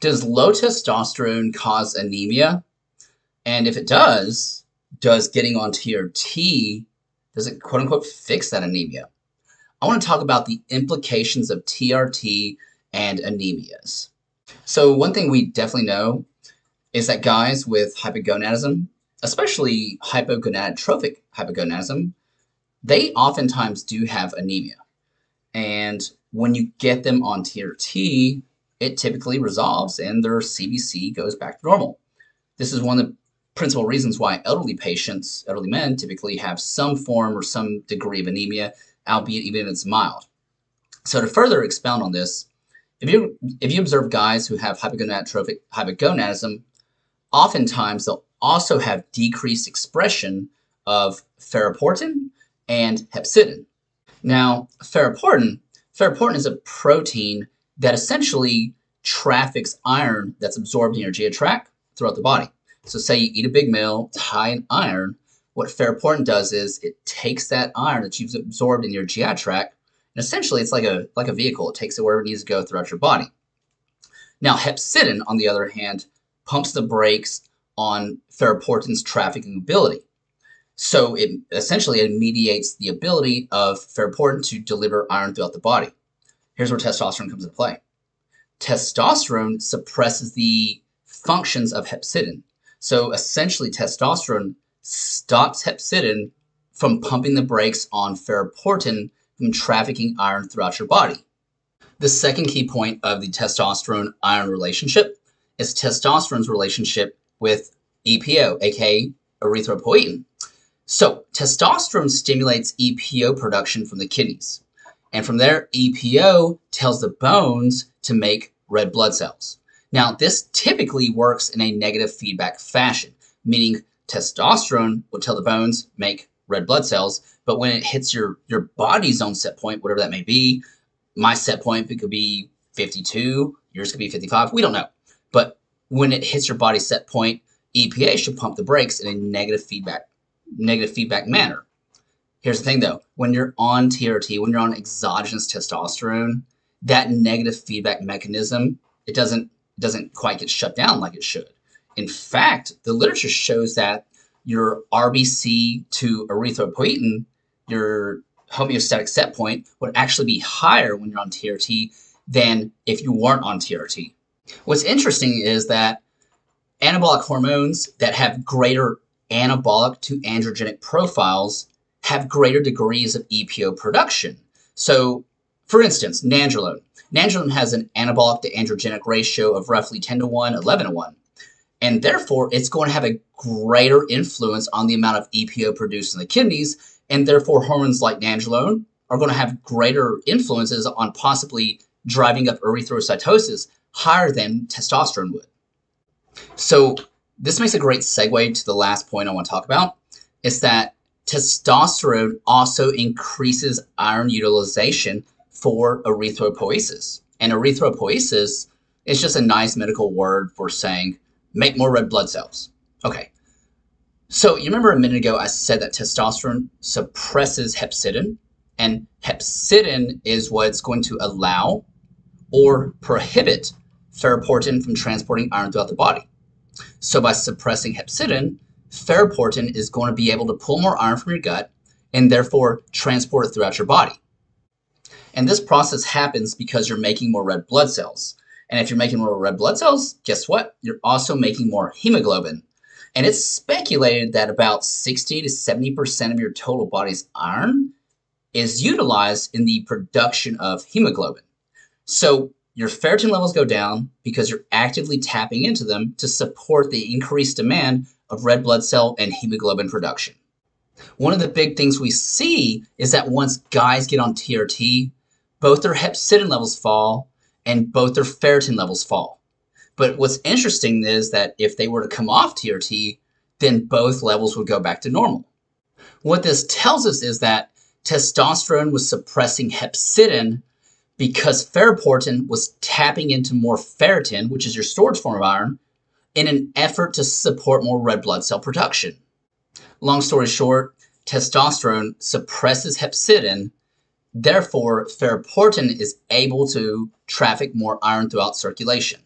Does low testosterone cause anemia? And if it does, does getting on TRT, does it quote unquote fix that anemia? I want to talk about the implications of TRT and anemias. So one thing we definitely know is that guys with hypogonadism, especially hypogonadotrophic hypogonadism, they oftentimes do have anemia. And when you get them on TRT, it typically resolves and their CBC goes back to normal. This is one of the principal reasons why elderly patients, elderly men, typically have some form or some degree of anemia, albeit even if it's mild. So to further expound on this, if you if you observe guys who have hypogonadotrophic hypogonadism, oftentimes they'll also have decreased expression of ferroportin and hepcidin. Now, ferroportin, ferroportin is a protein that essentially traffics iron that's absorbed in your GI tract throughout the body. So say you eat a big meal, it's high in iron, what ferroportin does is it takes that iron that you've absorbed in your GI tract, and essentially it's like a like a vehicle. It takes it wherever it needs to go throughout your body. Now hepcidin, on the other hand, pumps the brakes on ferroportin's trafficking ability. So it essentially it mediates the ability of ferroportin to deliver iron throughout the body. Here's where testosterone comes into play. Testosterone suppresses the functions of hepcidin. So essentially testosterone stops hepcidin from pumping the brakes on ferroportin from trafficking iron throughout your body. The second key point of the testosterone iron relationship is testosterone's relationship with EPO, aka erythropoietin. So, testosterone stimulates EPO production from the kidneys. And from there, EPO tells the bones to make red blood cells. Now, this typically works in a negative feedback fashion, meaning testosterone will tell the bones make red blood cells, but when it hits your your body's own set point, whatever that may be, my set point it could be 52, yours could be 55, we don't know. But when it hits your body set point, EPO should pump the brakes in a negative feedback negative feedback manner. Here's the thing though, when you're on TRT, when you're on exogenous testosterone, that negative feedback mechanism, it doesn't it doesn't quite get shut down like it should. In fact, the literature shows that your RBC to erythropoietin, your homeostatic set point, would actually be higher when you're on TRT than if you weren't on TRT. What's interesting is that anabolic hormones that have greater anabolic to androgenic profiles have greater degrees of EPO production. So, for instance, nandrolone. Nandrolone has an anabolic to androgenic ratio of roughly 10 to 1, 11 to 1 and therefore it's going to have a greater influence on the amount of EPO produced in the kidneys, and therefore hormones like nandrolone are going to have greater influences on possibly driving up erythrocytosis higher than testosterone would. So this makes a great segue to the last point I want to talk about, is that testosterone also increases iron utilization for erythropoiesis. And erythropoiesis is just a nice medical word for saying make more red blood cells. Okay. So you remember a minute ago I said that testosterone suppresses hepcidin, and hepcidin is what's going to allow or prohibit ferroportin from transporting iron throughout the body. So by suppressing hepcidin, ferroportin is going to be able to pull more iron from your gut and therefore transport it throughout your body. And this process happens because you're making more red blood cells. And if you're making more red blood cells, guess what? You're also making more hemoglobin. And it's speculated that about 60 to 70% of your total body's iron is utilized in the production of hemoglobin. So your ferritin levels go down because you're actively tapping into them to support the increased demand of red blood cell and hemoglobin production. One of the big things we see is that once guys get on TRT, both their hepcidin levels fall and both their ferritin levels fall. But what's interesting is that if they were to come off TRT, then both levels would go back to normal. What this tells us is that testosterone was suppressing hepcidin because ferroportin was tapping into more ferritin, which is your storage form of iron, in an effort to support more red blood cell production. Long story short, testosterone suppresses hepcidin Therefore, ferroportin is able to traffic more iron throughout circulation.